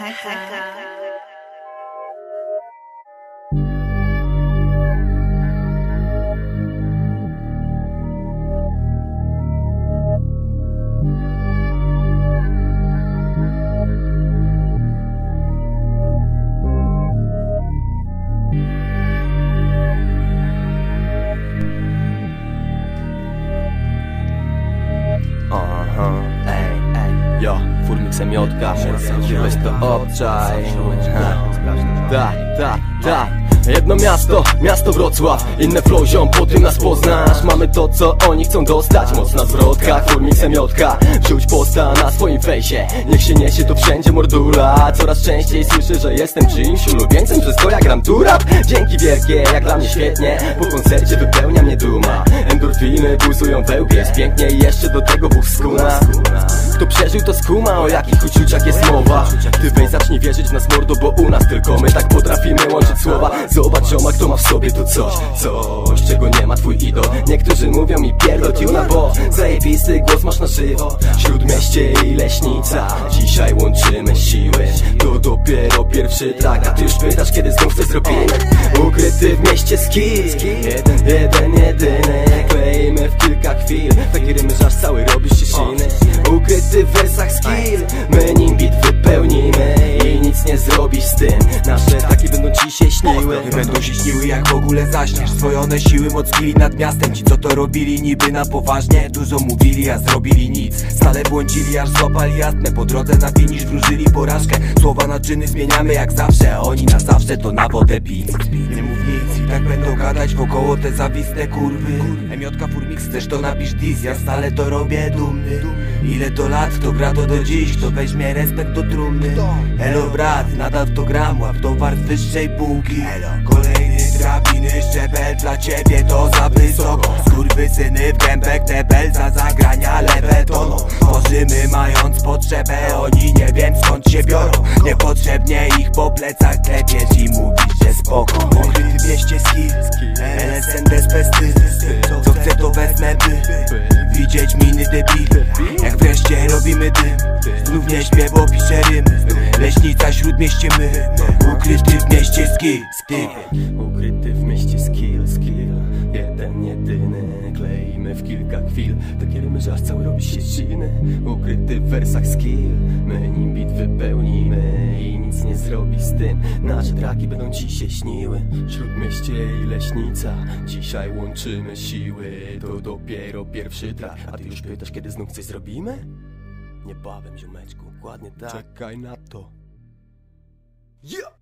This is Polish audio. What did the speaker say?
Hecka. Uh-huh. Jo, furmiksem Jotka Weź to obczaj. Tak, tak, tak Jedno miasto, miasto Wrocław. Inne flow ziom, po tym nas poznasz. Mamy to co oni chcą dostać. Mocna zwrotka, furmiksem Jotka Wrzuć posta na swoim fejsie. Niech się niesie to wszędzie mordula. Coraz częściej słyszę, że jestem czyimś ulubieńcem. Przez to ja gram tu rap. Dzięki wielkie, jak dla mnie świetnie. Po koncercie wypełnia mnie duma. Endorfiny pulsują we łbie Jest pięknie i jeszcze do tego Bóg jakich uczuciach jest mowa? Ty weź zacznij wierzyć w nas mordo, bo u nas tylko my tak potrafimy łączyć słowa. Zobacz zioma, kto ma w sobie tu coś Coś, czego nie ma twój idol. Niektórzy mówią mi pierdol tuna, bo Zajebisty głos masz na żywo. Śródmieście i Leśnica Dzisiaj łączymy siły. To dopiero pierwszy track A ty już pytasz, kiedy znów coś zrobimy. Ukryty w mieście skill Jeden, jeden, jedyny Kleimy w kilka chwil. Takie rymy, że aż cały robisz Nie będą się śniły jak w ogóle zaśniesz. Zwojone siły mockili nad miastem. Ci co to robili niby na poważnie Dużo mówili, a zrobili nic. Stale błądzili aż złapali jasne Po drodze na finisz wróżyli porażkę. Słowa na czyny zmieniamy jak zawsze. Oni na zawsze to na wodę pić tak będą gadać Wokoło te zawistne kurwy. Emiotka Furmix chcesz to napisz dis Ja stale to robię dumny. Ile to lat, kto gra to do dziś Kto weźmie respekt do trumny. Elo brat, nadal w to gram Łap towar z wyższej półki. Kolejny drabiny, szczebel dla ciebie to za wysoko. Skurwysyny w gębek, tebel za zagrania lewe tono Tworzymy mając potrzebę, oni nie wiem skąd się biorą? Niepotrzebnie ich po plecach klepiesz i mówisz, że spoko. Ukryty w mieście skill, LSN bez pesty. Co chce to wezmę by Widzieć miny debil. Jak wreszcie robimy dym Znów nie śpię, bo piszę rymy Leśnica, śródmieście my Ukryty w mieście skill Ukryty w mieście skill, skill. Jeden, jedyny W kilka chwil. Takie rymy, że aż cały robi się silny Ukryty w wersach skill. My nim bit wypełnimy I nic nie zrobi z tym. Nasze traki będą ci się śniły. Śródmieście i Leśnica Dzisiaj łączymy siły. To dopiero pierwszy trak. A ty już pytasz, kiedy znów coś zrobimy? Niebawem, ziomeczku, dokładnie tak. Czekaj na to. Yeah!